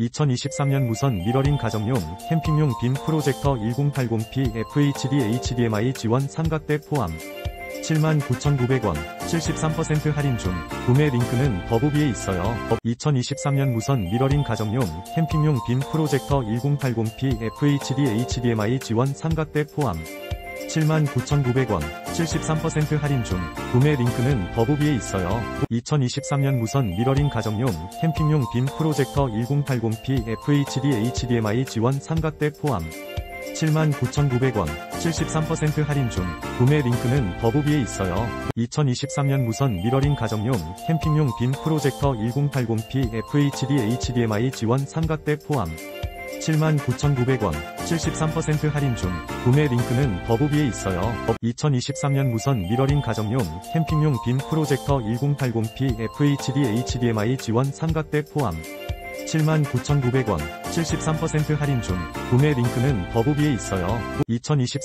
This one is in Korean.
2023년 무선 미러링 가정용 캠핑용 빔 프로젝터 1080p FHD HDMI 지원 삼각대 포함 79,900원 73% 할인 중 구매 링크는 더보기에 있어요. 2023년 무선 미러링 가정용 캠핑용 빔 프로젝터 1080p FHD HDMI 지원 삼각대 포함 79,900원 73% 할인 중 구매 링크는 더보기에 있어요. 2023년 무선 미러링 가정용 캠핑용 빔 프로젝터 1080p FHD HDMI 지원 삼각대 포함 79,900원 73% 할인 중 구매 링크는 더보기에 있어요. 2023년 무선 미러링 가정용 캠핑용 빔 프로젝터 1080p FHD HDMI 지원 삼각대 포함 79,900원 73% 할인 중 구매 링크는 더보기에 있어요. 2023년 무선 미러링 가정용 캠핑용 빔 프로젝터 1080p FHD HDMI 지원 삼각대 포함 79,900원 73% 할인 중 구매 링크는 더보기에 있어요. 2023